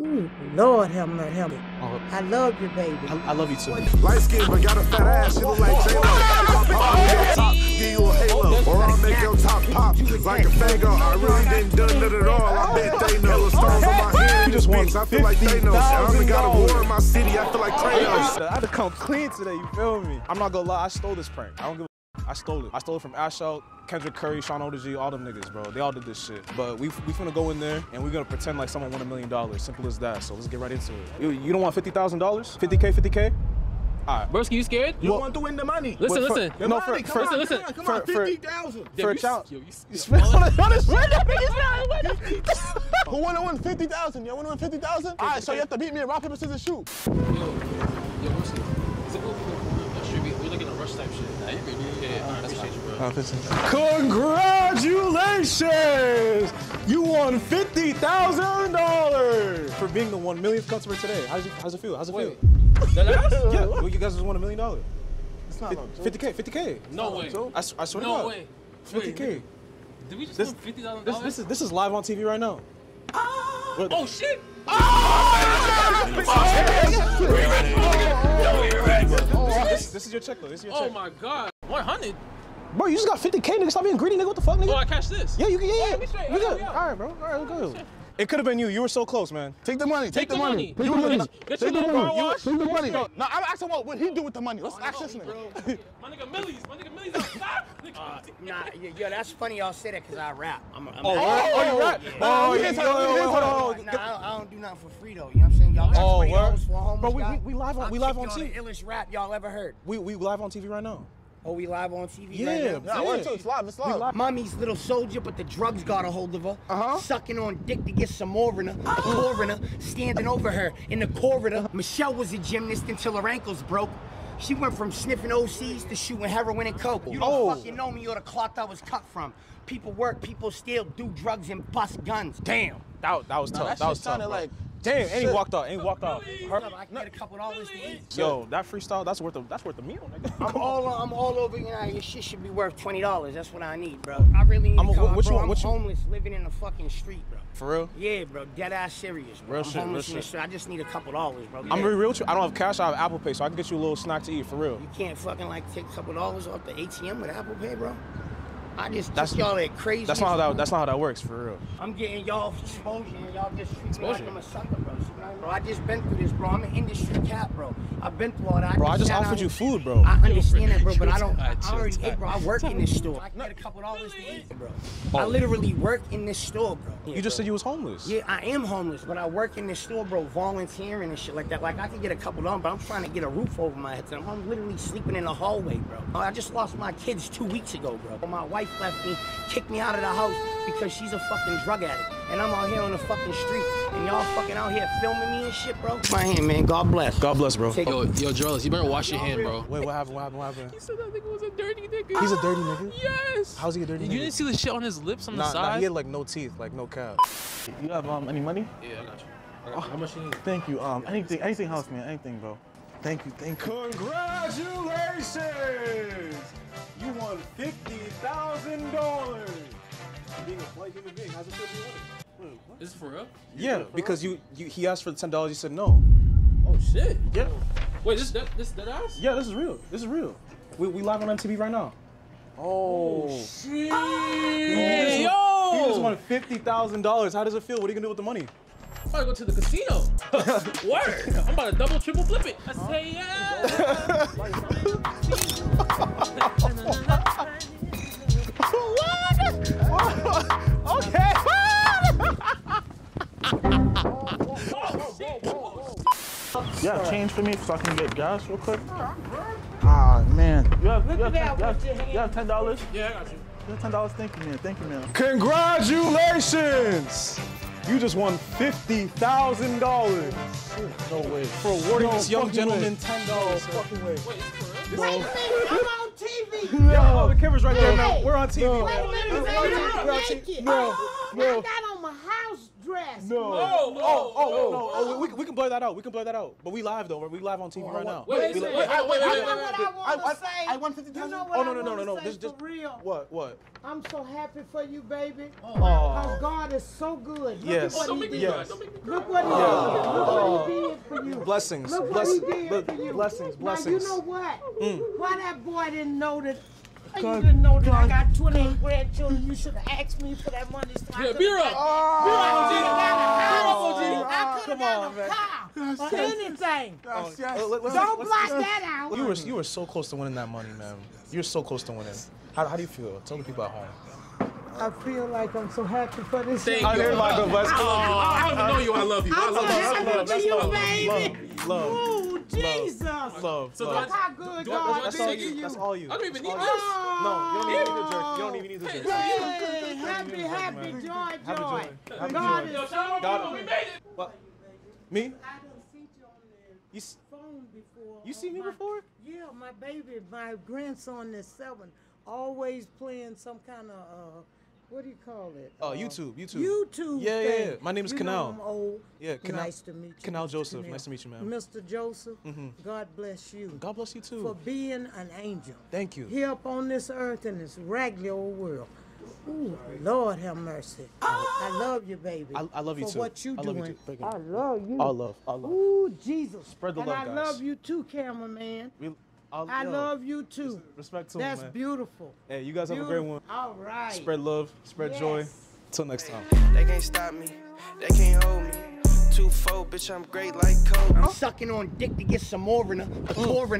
Ooh, Lord have mercy. Help me. Oh, I love you, baby. I, I love you too. Light skin, but got a fat ass. She look like J-Lo. I'll your top, give you a halo. Or I'll make your top pop like a Faygo. I really didn't done it at all. I bet they know. The stars on my head. You just won Bitch, I feel like Thanos. I done got a war in my city. I feel like Kratos. I had to come clean today, you feel me? I'm not gonna lie, I stole this prank. I don't give a I stole it. I stole it from Ashell, Kendrick Curry, Sean Odagy, all them niggas, bro. They all did this shit. But we we finna go in there and we're gonna pretend like someone won a million dollars. Simple as that. So let's get right into it. You, you don't want fifty thousand dollars? 50k, 50k? All right. Broski, you scared? You Well- want to win the money. Listen, for- listen. The no, money, for- come for- on, listen, come on, come for- on, for- 50,000. Yeah, for a you- challenge. yo, you- You spent all this money, Who wanna win 50,000? You wanna win 50,000? All right, so you have to beat me in rock, paper, scissors, shoot. Yo, yo, Broski. Is it cool if we go for a street? We're like in a rush type shit. Nah, you're good. Yeah, yeah, I appreciate you, bro. Congratulations! You won fifty thousand dollars for being the one millionth customer today. How's it, how's it feel? How's it Wait. feel? That ass? Yeah, well, you guys just won a million dollars. It's not 50k, 50k. No way. I, s- I swear to No God. way. 50k. Did we just This- win fifty thousand dollars? this is this is live on TV right now. Ah! What- Oh shit! This, this is your check though. This is your Oh check. my god! One hundred? Bro, you just got 50k, nigga. Stop being greedy, nigga. What the fuck, nigga? Oh, I cashed this. yeah, you can. Yeah, yeah. we straight. We Yeah, good. All right, bro. All right, let's go. It could have been you. You were so close, man. Take the money. Take, Take the money. Take the You money. get- get Take the money. car wash. Take the money. No, I'm asking what would he do with the money. Let's oh, ask this nigga. Bro, my nigga Millies, my nigga Millies outside. Uh, uh, nah, yo, yo, that's funny y'all say that because I rap. I'm, a- I'm Oh, a- word? oh, you rap? Yeah. Oh, we yeah, can yo, talk- we yo, can yo, hold talk. on. Nah, I, don't, I don't do nothing for free though. You know what I'm saying? Y'all oh, got Oh, 20 word? for a homeless Bro, we- guy? we- we live on- we live on y'all TV. the illest rap y'all ever heard. We we live on TV right now. Oh, we live on TV Yeah, right now? bro. Nah, one, two, it's live. It's live. live. Mommy's little soldier, but the drugs got a hold of her. Uh-huh. Sucking on dick to get some more in her. Pouring her, standing over her in the corridor. Michelle was a gymnast until her ankles broke. She went from sniffing OCs to shooting heroin and coke. You don't Oh. fucking know me or the cloth I was cut from. People work, people steal, do drugs, and bust guns. Damn. That, that was tough. that That, was shit tough. sounded bro. like Damn, and he walked out. And he walked out. Her- I can get a couple dollars to eat. Yo, that freestyle, that's worth a that's worth a meal, nigga. I'm all I'm all over you know, your shit should be worth twenty dollars. That's what I need, bro. I really need I'm a- what you bro, want- I'm what you- homeless living in the fucking street, bro. For real? Yeah, bro, dead ass serious, bro. Real I'm shit, homeless real in the street. I just need a couple dollars, bro. I'm Yeah. real with you. I don't have cash. I have Apple Pay, so I can get you a little snack to eat. For real. You can't fucking like take a couple dollars off the ATM with Apple Pay, bro. I just That's- y'all that crazy. That's not how that. That's not how that works. For real. I'm getting y'all exposure and y'all just treat me like I'm a sucker, bro. See what I? Bro, I just been through this, bro. I'm an industry cat, bro. I've been through all that. Bro, I just offered out you food, bro. I understand that, bro, but I don't. I already ate, bro. I work in this store. I can get a couple dollars to eat, bro. Oh. I literally work in this store, bro. Oh. You just said you was homeless. Yeah, I am homeless, but I work in this store, bro, volunteering and shit like that. Like, I can get a couple dollars, but I'm trying to get a roof over my head. I'm, I'm literally sleeping in the hallway, bro. Oh, I just lost my kids two weeks ago, bro. My wife left me, kicked me out of the house because she's a fucking drug addict. And I'm out here on the fucking street, and y'all fucking out here filming me and shit, bro. My hand, man. God bless. God bless, bro. Take- Yo, yo, Jorelus, you better wash your hand, bro. Wait, what happened? What happened? What happened? He said that nigga was a dirty nigga. He's a dirty nigga? Yes. How's he a dirty You nigga? didn't see the shit on his lips on the side? nah, he had like no teeth, like no cap. You have um any money? Yeah, I got you. I got you. How much you need? Thank you. Um anything anything helps man. Anything, bro. Thank you. Thank you. Congratulations! You won fifty thousand dollars. Being a polite human being, how's it feel to be winning? Is this for real? Yeah, because you, you he asked for the ten dollars, you said no. Oh shit. Yeah. Wait, this that this that ass? Yeah, this is real. This is real. We, we live on MTV right now. Oh. oh shit. He Yo. just won fifty thousand dollars. How does it feel? What are you gonna do with the money? I'm about to go to the casino. Word. I'm about to double, triple flip it. I say yeah. You have change for me so I can get gas real quick? Ah man. You have, you have, that you have, you have ten dollars? Yeah, I got you. You have ten dollars? Thank you, man. Thank you, man. Congratulations! You just won fifty thousand dollars No way. for awarding No this young gentleman way. ten dollars. Fucking way. Wait, is this for real? Wait a minute, I'm on TV. Oh, the camera's right there, man. We're on TV. Wait a minute, We're man, on I'm TV. We're on TV. naked. No, I no. Got on my house dress. No. Oh, oh, oh, oh, no. Oh, we, we can blur that out. We can blur that out. But we live though. We live on TV right now. Wait, We wait, wait, wait, wait, You wait, know what. I want to say? I want 50,000. You know what Oh no no no no no. say Just just real. what what? I'm so happy for you, baby. Oh. Cause God is so good. Look Yes. at what he did. Yes. Don't make me cry. Look what he did. Look what he did for you. Blessings. Look what he did for you. blessings, Now blessings. you know what? Mm. Why that boy didn't know that? Why You didn't know that I got 28 grandchildren. You should have asked me for that money. So Yeah, could've beer up. got- Beer up, I OG. could've got a Beer. OG. I could Come have on, got a car or anything. Oh, let- let's- Don't let's- block that out. You were you were so close to winning that money, man. You were so close to winning. How, how do you feel? Tell the people at home. I feel like I'm so happy for this. Thank young you. here's my good bless. I love you. I don't even know you. I love you. I I'm love so you. happy love, for that's you, love, baby. love, Ooh, Jesus. Love. So love. do Look how good Do God do I That's all you. you. That's all you. I don't even need this. all you. No, you don't even need the jerk. You don't even need the jerk. Hey, happy, happy, joy, Happy joy. joy. Happy God joy. is so God- We made it. What? Me? I done seen you on the You phone before. you seen me My- before? Yeah, my baby, my grandson is seven, always playing some kind of, uh, what do you call it? Oh, Uh, YouTube, YouTube. YouTube. Yeah, yeah, yeah. My name is you Canal. I'm old. Yeah, Canal- Nice to meet you. Canal Joseph. Canal. Nice to meet you, ma'am. Mr. Joseph, Mhm. God bless you God bless you too. for being an angel. Thank you. Here up on this earth in this raggedy old world. Ooh, Lord have mercy. I love you, baby. I, I love you for too. what you I doing. love you too. I love you. All love. All love. Ooh, Jesus. Spread the and love, I guys. love you too, cameraman. We, I'll, I yo, love you too. Respect to That's him, man. beautiful. Hey, you guys have a great one. All right. Spread love. Spread joy. Yes. Till next time. They can't stop me. They can't hold me. Two fold, bitch, I'm great like Kobe. I'm sucking on dick to get some more in her, mm. more in her.